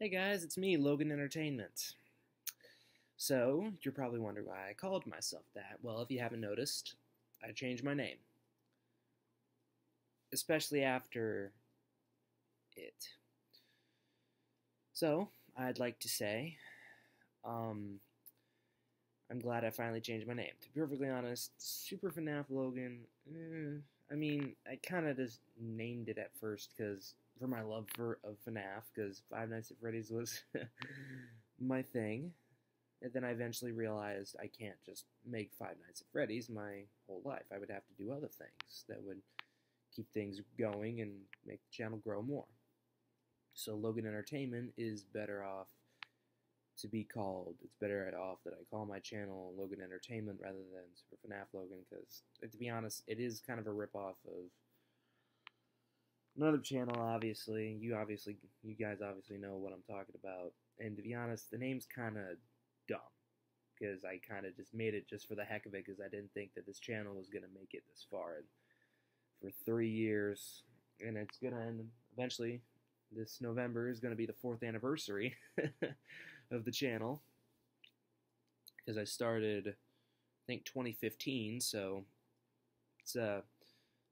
Hey guys, it's me, Logan Entertainment. So, you're probably wondering why I called myself that. Well, if you haven't noticed, I changed my name. Especially after it. So, I'd like to say, um, I'm glad I finally changed my name. To be perfectly honest, Super FNAF Logan, eh, I mean, I kind of just named it at first because for my love for of FNAF because Five Nights at Freddy's was my thing. And then I eventually realized I can't just make Five Nights at Freddy's my whole life. I would have to do other things that would keep things going and make the channel grow more. So Logan Entertainment is better off to be called. It's better off that I call my channel Logan Entertainment rather than Super FNAF Logan because, to be honest, it is kind of a ripoff of another channel, obviously. You obviously, you guys obviously know what I'm talking about. And to be honest, the name's kind of dumb because I kind of just made it just for the heck of it because I didn't think that this channel was gonna make it this far. And for three years, and it's gonna end eventually. This November is gonna be the fourth anniversary of the channel because I started, I think, 2015. So it's uh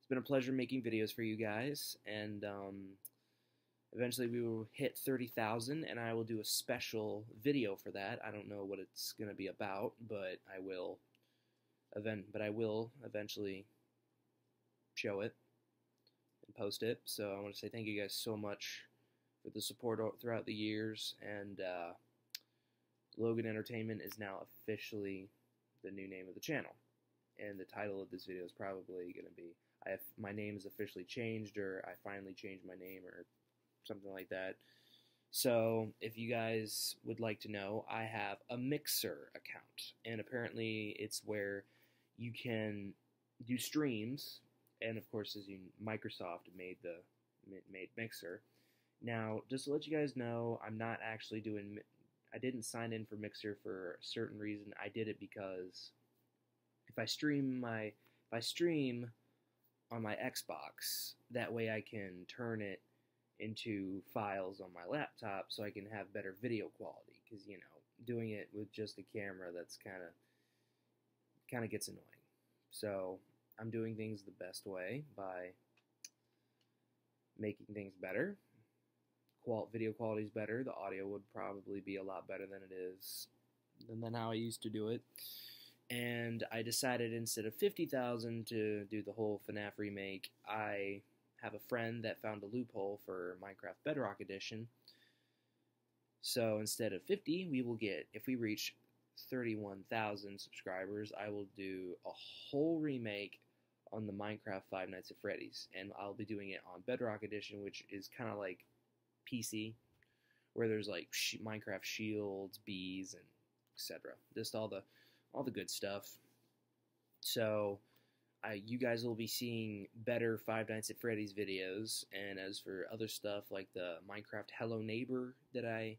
it's been a pleasure making videos for you guys, and um, eventually we will hit 30,000, and I will do a special video for that. I don't know what it's going to be about, but I will event, but I will eventually show it and post it. So I want to say thank you guys so much for the support throughout the years, and uh, Logan Entertainment is now officially the new name of the channel. And the title of this video is probably going to be I have, my name is officially changed, or I finally changed my name, or something like that. So, if you guys would like to know, I have a Mixer account, and apparently it's where you can do streams, and of course, as you Microsoft made the made Mixer. Now, just to let you guys know, I'm not actually doing. I didn't sign in for Mixer for a certain reason. I did it because if I stream my if I stream on my Xbox. That way I can turn it into files on my laptop so I can have better video quality because you know doing it with just a camera that's kind of kind of gets annoying. So I'm doing things the best way by making things better. Qual video quality is better. The audio would probably be a lot better than it is than, than how I used to do it and I decided instead of 50,000 to do the whole FNAF remake, I have a friend that found a loophole for Minecraft Bedrock Edition. So instead of 50, we will get, if we reach 31,000 subscribers, I will do a whole remake on the Minecraft Five Nights at Freddy's. And I'll be doing it on Bedrock Edition, which is kind of like PC, where there's like Minecraft shields, bees, and etc. Just all the all the good stuff. So, you guys will be seeing better Five Nights at Freddy's videos. And as for other stuff like the Minecraft Hello Neighbor that I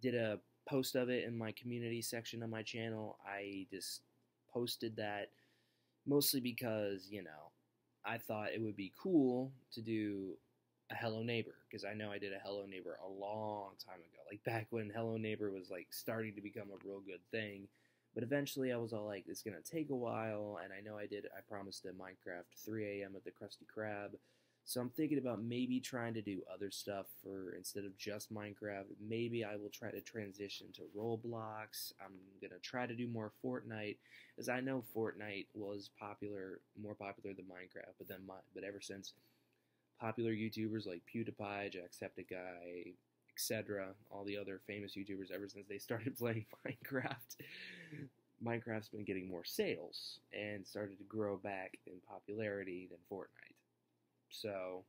did a post of it in my community section of my channel, I just posted that mostly because, you know, I thought it would be cool to do a Hello Neighbor because I know I did a Hello Neighbor a long time ago, like back when Hello Neighbor was like starting to become a real good thing. But eventually I was all like, it's going to take a while, and I know I did, I promised a Minecraft 3 a.m. at the Krusty Krab. So I'm thinking about maybe trying to do other stuff for instead of just Minecraft. Maybe I will try to transition to Roblox. I'm gonna try to do more Fortnite, as I know Fortnite was popular, more popular than Minecraft. But then, my, but ever since popular YouTubers like PewDiePie, Jacksepticeye, etc., all the other famous YouTubers ever since they started playing Minecraft. Minecraft's been getting more sales and started to grow back in popularity than Fortnite. So,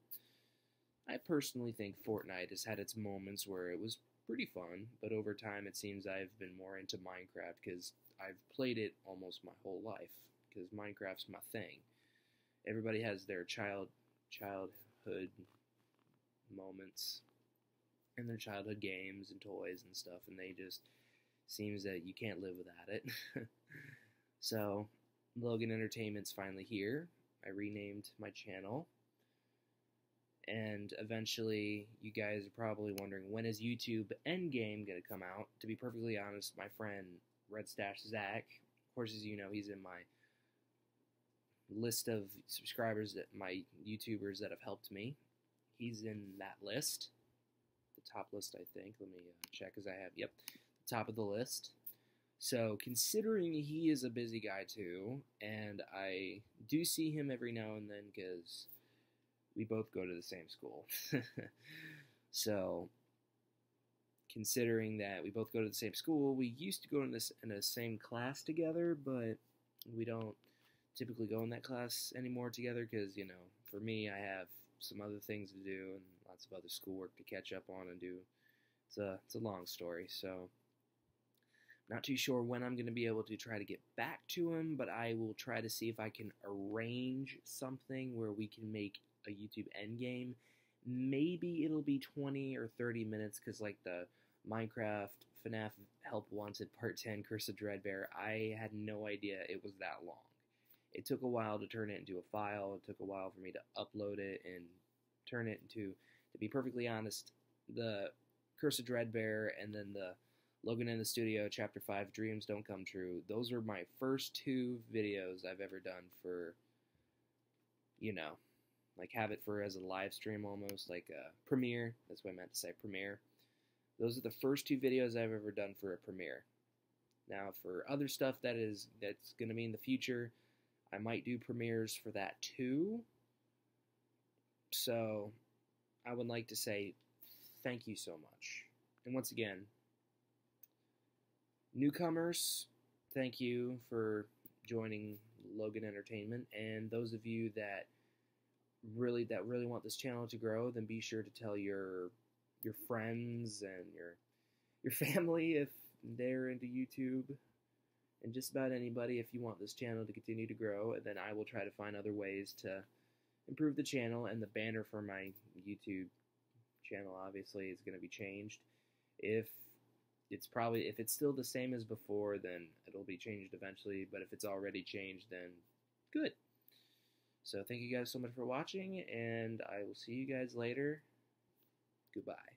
I personally think Fortnite has had its moments where it was pretty fun, but over time it seems I've been more into Minecraft because I've played it almost my whole life because Minecraft's my thing. Everybody has their child childhood moments and their childhood games and toys and stuff, and they just seems that you can't live without it. so, Logan Entertainment's finally here. I renamed my channel, And eventually, you guys are probably wondering when is YouTube Endgame going to come out? To be perfectly honest, my friend Red Stash Zach, of course, as you know, he's in my list of subscribers that my YouTubers that have helped me. He's in that list, top list, I think. Let me uh, check as I have. Yep, top of the list. So, considering he is a busy guy too, and I do see him every now and then because we both go to the same school. so, considering that we both go to the same school, we used to go in this in the same class together, but we don't typically go in that class anymore together because you know, for me, I have some other things to do and lots of other schoolwork to catch up on and do. It's a it's a long story, so not too sure when I'm going to be able to try to get back to him, but I will try to see if I can arrange something where we can make a YouTube endgame. Maybe it'll be 20 or 30 minutes because, like, the Minecraft FNAF Help Wanted Part 10 Curse of Dreadbear, I had no idea it was that long. Took a while to turn it into a file, it took a while for me to upload it and turn it into, to be perfectly honest, the Curse of Dreadbear and then the Logan in the Studio, Chapter 5, Dreams Don't Come True. Those were my first two videos I've ever done for, you know, like have it for as a live stream almost, like a premiere. That's what I meant to say, premiere. Those are the first two videos I've ever done for a premiere. Now, for other stuff that is that's going to be in the future, I might do premieres for that too. So, I would like to say thank you so much. And once again, newcomers, thank you for joining Logan Entertainment, and those of you that really that really want this channel to grow, then be sure to tell your your friends and your your family if they're into YouTube and just about anybody if you want this channel to continue to grow and then I will try to find other ways to improve the channel and the banner for my YouTube channel obviously is going to be changed if it's probably if it's still the same as before, then it'll be changed eventually. But if it's already changed, then good. So thank you guys so much for watching, and I will see you guys later. Goodbye.